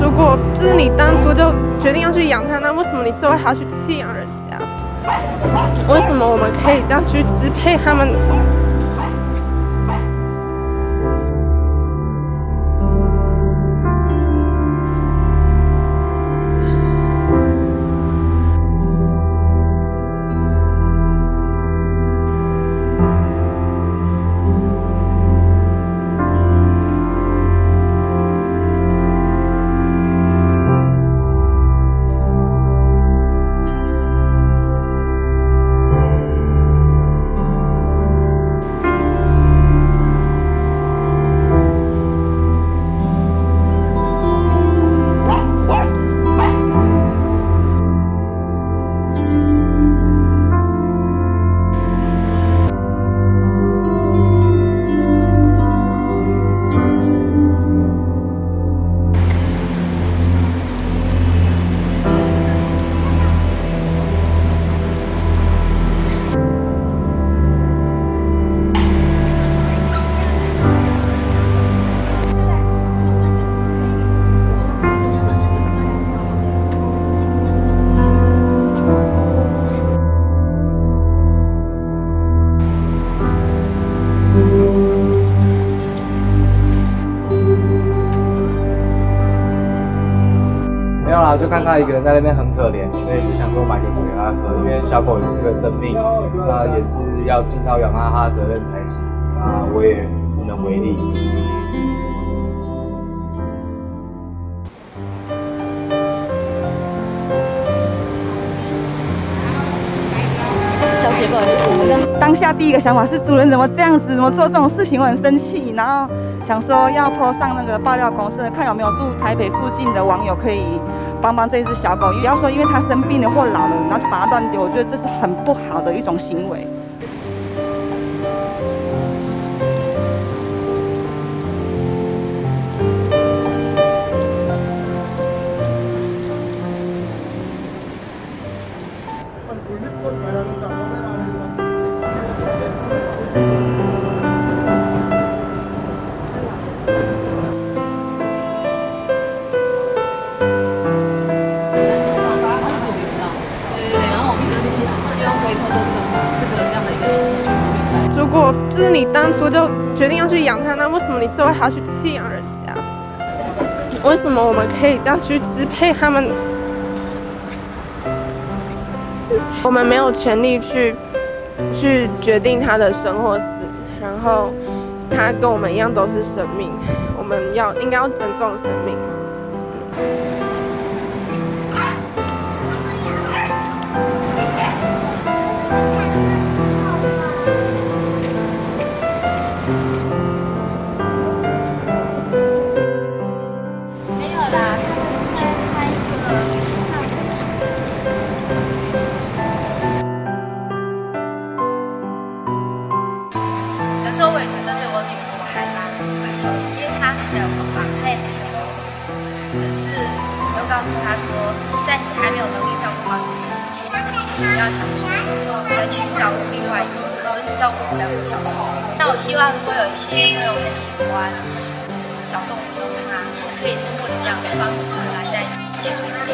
如果就是你当初就决定要去养它，那为什么你最后还要去弃养人家？为什么我们可以这样去支配他们？就看他一个人在那边很可怜，所以就想说买个水给他喝，因为小狗也是个生命，那也是要尽到养它的责任才行，啊，我也无能为力。小姐，不好意思，我们当下第一个想法是主人怎么这样子，怎么做这种事情，我很生气，然后想说要泼上那个爆料公司，看有没有住台北附近的网友可以。帮帮这只小狗，不要说因为它生病了或老了，然后就把它乱丢，我觉得这是很不好的一种行为。就是你当初就决定要去养它，那为什么你最后还要去弃养人家？为什么我们可以这样去支配他们？我们没有权利去去决定他的生或死，然后他跟我们一样都是生命，我们要应该要尊重生命。时候我也觉得对我女儿我还蛮愧疚的，因为她很想有个房，她也很想有可是我又告诉她说，在你还没有能力照顾好你自己之前，不要想说再去照顾另外一个可能照顾不了的小时候。那我希望如果有一些朋友很喜欢小动物的话，可以通过这样的方式来带你去做一些购买。